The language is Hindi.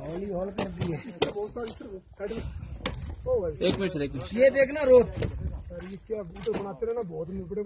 हॉली हॉल कर दी है एक मिनट सर एक मिनट। ये देखना रोप ये क्या बूटे बनाते रहे ना बहुत मुकड़े